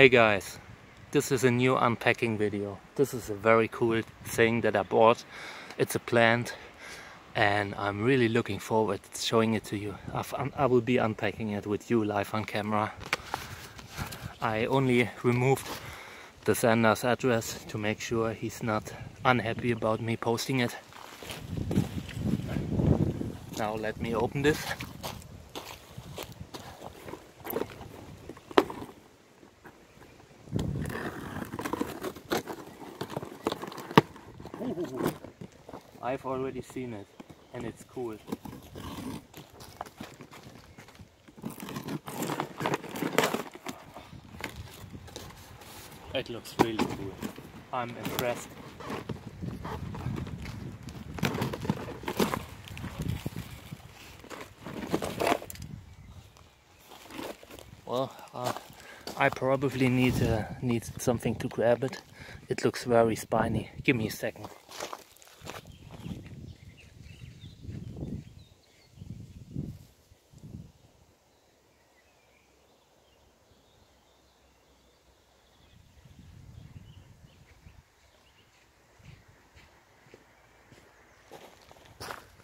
Hey guys, this is a new unpacking video. This is a very cool thing that I bought. It's a plant and I'm really looking forward to showing it to you. I will be unpacking it with you live on camera. I only removed the sender's address to make sure he's not unhappy about me posting it. Now let me open this. I've already seen it and it's cool. It looks really cool. I'm impressed. Well, uh, I probably need uh, need something to grab it. It looks very spiny. Give me a second.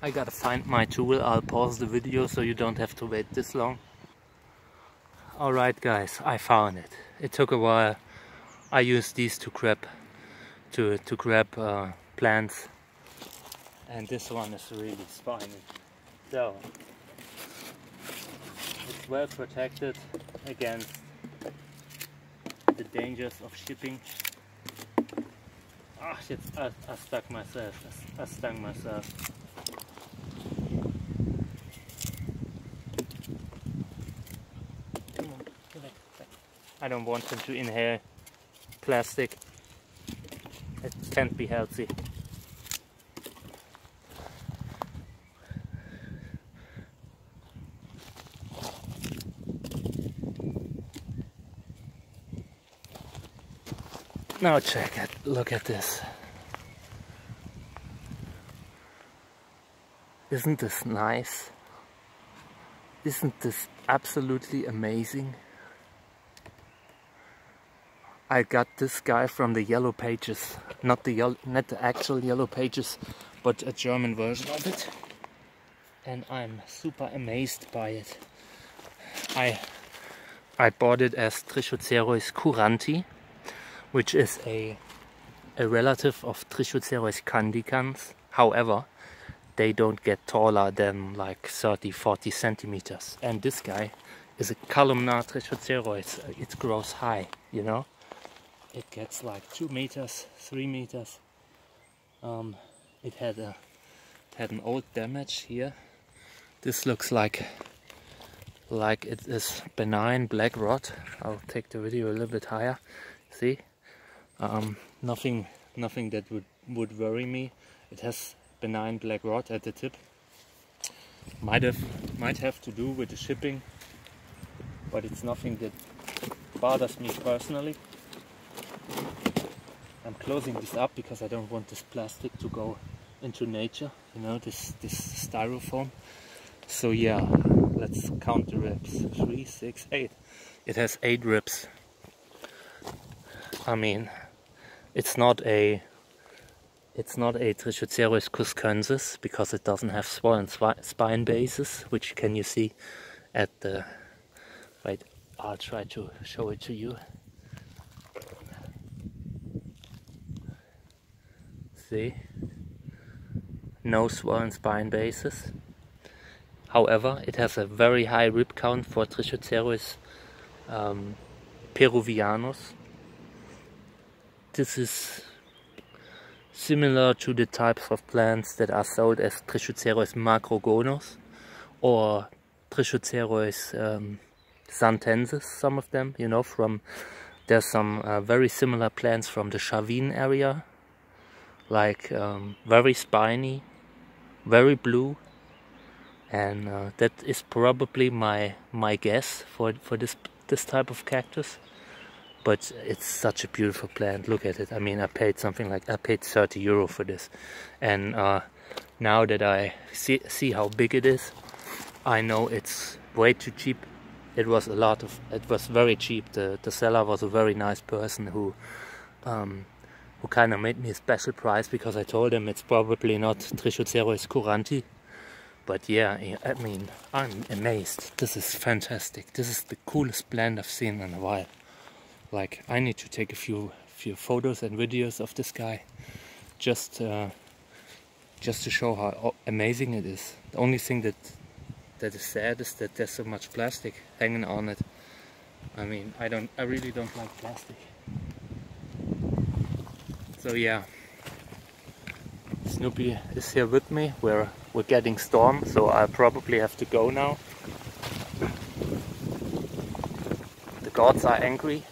I gotta find my tool. I'll pause the video so you don't have to wait this long. Alright guys, I found it. It took a while. I used these to grab to to grab uh, plants and this one is really spiny. So it's well protected against the dangers of shipping. Ah, shit, I, I stuck myself. I, I stung myself. I don't want them to inhale plastic. It can't be healthy. Now check it, look at this. Isn't this nice? Isn't this absolutely amazing? I got this guy from the Yellow Pages, not the yellow, not the actual Yellow Pages, but a German version of it, and I'm super amazed by it. I I bought it as Trichocereus courantii, which is a a relative of Trichocereus candicans. However, they don't get taller than like 30 40 centimeters. And this guy is a columnar trichocereus it grows high you know it gets like two meters, three meters. Um, it had a it had an old damage here. This looks like like it is benign black rot. I'll take the video a little bit higher. See, um, nothing nothing that would would worry me. It has benign black rot at the tip. Might have might have to do with the shipping, but it's nothing that bothers me personally. I'm closing this up because I don't want this plastic to go into nature, you know, this, this styrofoam. So yeah, let's count the ribs. Three, six, eight. It has eight ribs. I mean, it's not a it's not a Trichocereus cuzcoensis because it doesn't have swollen spine bases, which can you see at the wait, I'll try to show it to you. See no swollen spine bases. However, it has a very high rib count for Trichocereus um, peruvianus. This is similar to the types of plants that are sold as Trichocereus macrogonus or Trichocereus um, santaensis, some of them, you know, from there's some uh, very similar plants from the Chavin area like um, very spiny, very blue, and uh, that is probably my my guess for for this this type of cactus. But it's such a beautiful plant. Look at it. I mean, I paid something like I paid 30 euro for this, and uh, now that I see see how big it is, I know it's way too cheap it was a lot of it was very cheap the the seller was a very nice person who um, who kind of made me a special prize because I told him it's probably not Trichocereus courantii but yeah I mean I'm amazed. This is fantastic. This is the coolest plant I've seen in a while. Like I need to take a few few photos and videos of this guy just uh, just to show how amazing it is. The only thing that that is sad is that there's so much plastic hanging on it. I mean, I don't, I really don't like plastic. So yeah, Snoopy is here with me. We're we're getting storm, so I probably have to go now. The gods are angry,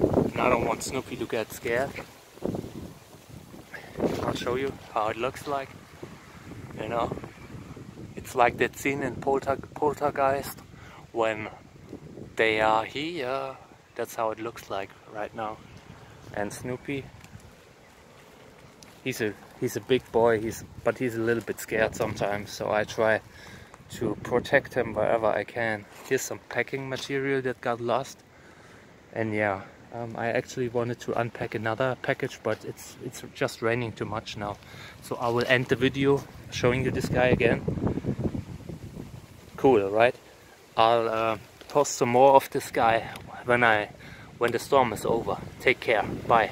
and I don't want Snoopy to get scared. I'll show you how it looks like. You know. It's like that scene in Polter Poltergeist when they are here. That's how it looks like right now. And Snoopy, he's a he's a big boy. He's but he's a little bit scared sometimes. So I try to protect him wherever I can. Here's some packing material that got lost. And yeah, um, I actually wanted to unpack another package, but it's it's just raining too much now. So I will end the video showing you this guy again cool, right? I'll uh, post some more of this guy when I when the storm is over. Take care. Bye.